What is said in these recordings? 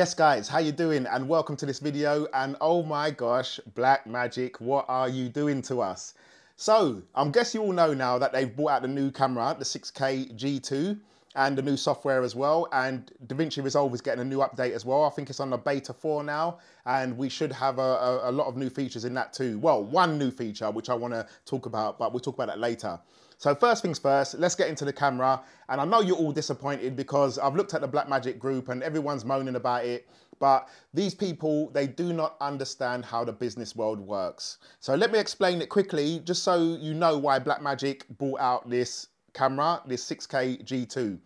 Yes guys, how you doing? And welcome to this video. And oh my gosh, Blackmagic, what are you doing to us? So, I am guess you all know now that they've brought out the new camera, the 6K G2, and the new software as well. And DaVinci Resolve is getting a new update as well. I think it's on the beta 4 now, and we should have a, a, a lot of new features in that too. Well, one new feature, which I want to talk about, but we'll talk about that later. So first things first, let's get into the camera. And I know you're all disappointed because I've looked at the Blackmagic group and everyone's moaning about it. But these people, they do not understand how the business world works. So let me explain it quickly, just so you know why Blackmagic brought out this camera, this 6K G2.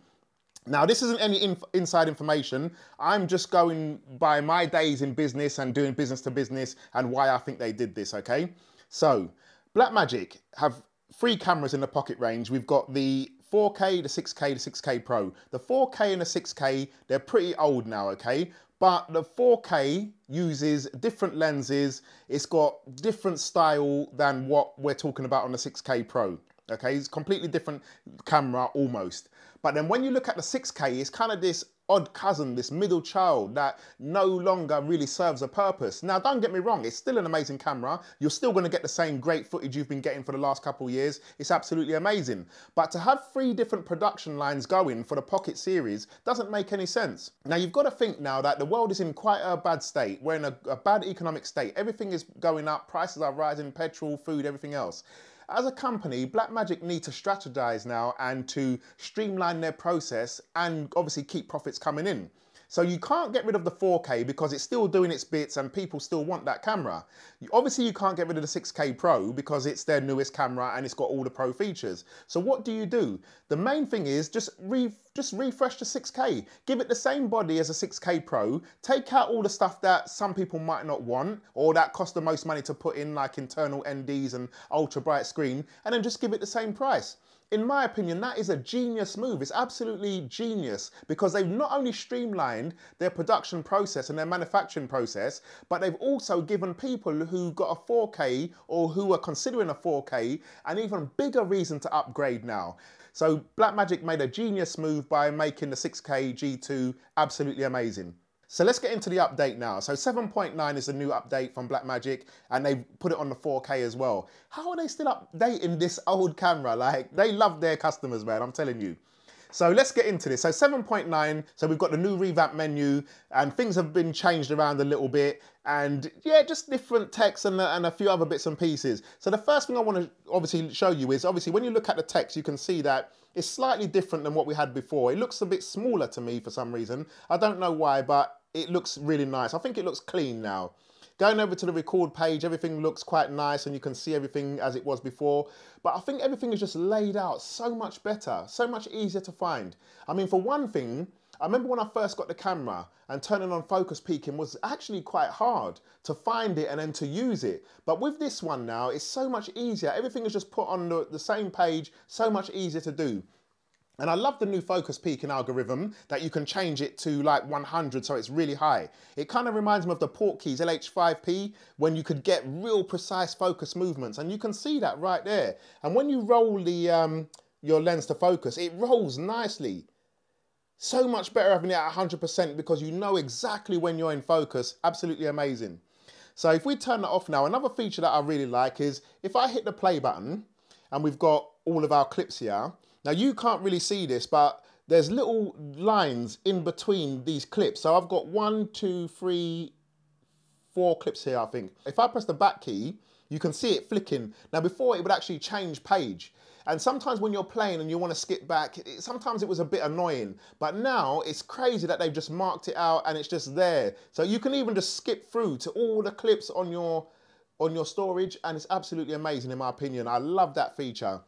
Now, this isn't any inf inside information. I'm just going by my days in business and doing business to business and why I think they did this, okay? So, Blackmagic have three cameras in the pocket range. We've got the 4K, the 6K, the 6K Pro. The 4K and the 6K, they're pretty old now, okay? But the 4K uses different lenses. It's got different style than what we're talking about on the 6K Pro. Okay, it's completely different camera almost. But then when you look at the 6K, it's kind of this odd cousin, this middle child that no longer really serves a purpose. Now, don't get me wrong, it's still an amazing camera. You're still going to get the same great footage you've been getting for the last couple years. It's absolutely amazing. But to have three different production lines going for the Pocket series doesn't make any sense. Now, you've got to think now that the world is in quite a bad state. We're in a, a bad economic state. Everything is going up, prices are rising, petrol, food, everything else. As a company, Blackmagic need to strategize now and to streamline their process and obviously keep profits coming in. So you can't get rid of the 4K because it's still doing its bits and people still want that camera. Obviously you can't get rid of the 6K Pro because it's their newest camera and it's got all the pro features. So what do you do? The main thing is just re just refresh the 6K. Give it the same body as a 6K Pro. Take out all the stuff that some people might not want or that cost the most money to put in like internal NDs and ultra bright screen and then just give it the same price in my opinion, that is a genius move. It's absolutely genius because they've not only streamlined their production process and their manufacturing process, but they've also given people who got a 4K or who are considering a 4K an even bigger reason to upgrade now. So Blackmagic made a genius move by making the 6K G2 absolutely amazing. So let's get into the update now. So 7.9 is the new update from Blackmagic and they've put it on the 4K as well. How are they still updating this old camera? Like they love their customers, man, I'm telling you. So let's get into this. So 7.9, so we've got the new revamp menu and things have been changed around a little bit and yeah, just different text and, uh, and a few other bits and pieces. So the first thing I want to obviously show you is obviously when you look at the text, you can see that it's slightly different than what we had before. It looks a bit smaller to me for some reason. I don't know why, but it looks really nice. I think it looks clean now. Going over to the record page, everything looks quite nice and you can see everything as it was before. But I think everything is just laid out so much better, so much easier to find. I mean, for one thing, I remember when I first got the camera and turning on focus peaking was actually quite hard to find it and then to use it. But with this one now, it's so much easier. Everything is just put on the, the same page, so much easier to do. And I love the new focus peak peaking algorithm that you can change it to like 100 so it's really high. It kind of reminds me of the Portkeys LH5P when you could get real precise focus movements and you can see that right there. And when you roll the um, your lens to focus, it rolls nicely. So much better having it at 100% because you know exactly when you're in focus. Absolutely amazing. So if we turn that off now, another feature that I really like is if I hit the play button and we've got all of our clips here, now you can't really see this, but there's little lines in between these clips. So I've got one, two, three, four clips here, I think. If I press the back key, you can see it flicking. Now before it would actually change page. And sometimes when you're playing and you want to skip back, it, sometimes it was a bit annoying. But now it's crazy that they've just marked it out and it's just there. So you can even just skip through to all the clips on your on your storage and it's absolutely amazing in my opinion. I love that feature.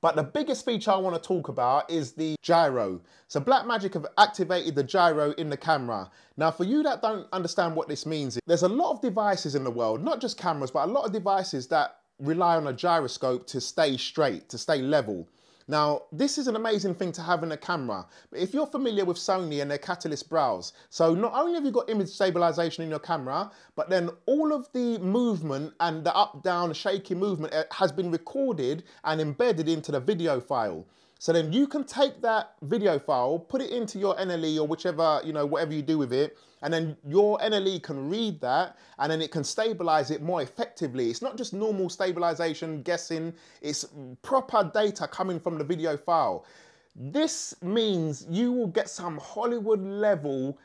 But the biggest feature I want to talk about is the gyro. So Blackmagic have activated the gyro in the camera. Now for you that don't understand what this means, there's a lot of devices in the world, not just cameras, but a lot of devices that rely on a gyroscope to stay straight, to stay level. Now, this is an amazing thing to have in a camera. But if you're familiar with Sony and their Catalyst browse, so not only have you got image stabilization in your camera, but then all of the movement and the up, down, shaky movement eh, has been recorded and embedded into the video file. So then you can take that video file, put it into your NLE or whichever, you know, whatever you do with it, and then your NLE can read that and then it can stabilize it more effectively. It's not just normal stabilization, guessing, it's proper data coming from the video file. This means you will get some Hollywood level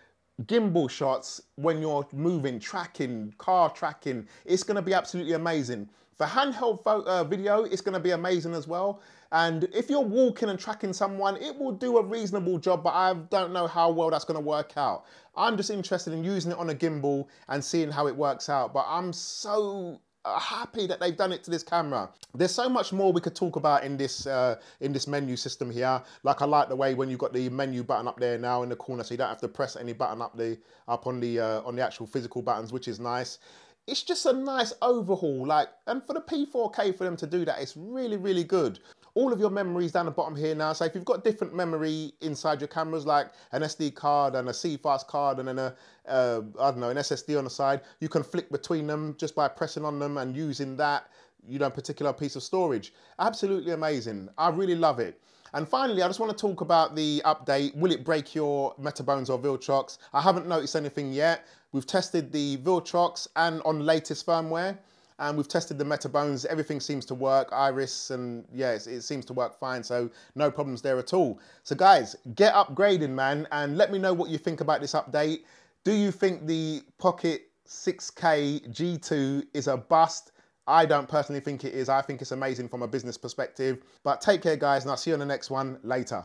gimbal shots when you're moving, tracking, car tracking. It's gonna be absolutely amazing. For handheld uh, video, it's gonna be amazing as well. And if you're walking and tracking someone, it will do a reasonable job, but I don't know how well that's gonna work out. I'm just interested in using it on a gimbal and seeing how it works out. But I'm so happy that they've done it to this camera. There's so much more we could talk about in this uh, in this menu system here. Like I like the way when you've got the menu button up there now in the corner, so you don't have to press any button up the up on the uh, on the actual physical buttons, which is nice. It's just a nice overhaul, like, and for the P4K for them to do that, it's really, really good all of your memories down the bottom here now. So if you've got different memory inside your cameras, like an SD card and a CFast card and then a, uh, I don't know, an SSD on the side, you can flick between them just by pressing on them and using that, you know, particular piece of storage. Absolutely amazing. I really love it. And finally, I just want to talk about the update. Will it break your Metabones or Viltrox? I haven't noticed anything yet. We've tested the Viltrox and on latest firmware and we've tested the Metabones. Everything seems to work, iris, and yes, it seems to work fine. So no problems there at all. So guys, get upgrading, man, and let me know what you think about this update. Do you think the Pocket 6K G2 is a bust? I don't personally think it is. I think it's amazing from a business perspective. But take care, guys, and I'll see you on the next one later.